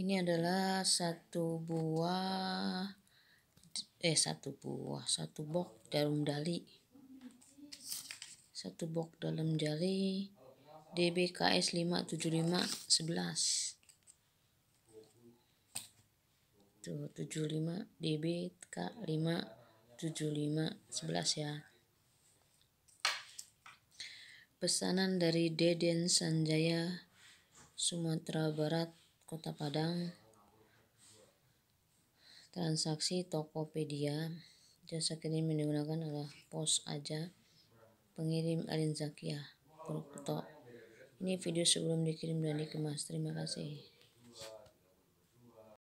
ini adalah satu buah eh satu buah satu box dalam dali satu box dalam jali DBKS 57511 tuh 75 DBK 57511 ya. Pesanan dari Deden Sanjaya Sumatera Barat Kota Padang. Transaksi Tokopedia. Jasa kirim yang digunakan adalah pos aja. Pengirim Alin Zakia Purwokerto ini video sebelum dikirim dan dikemas. Terima kasih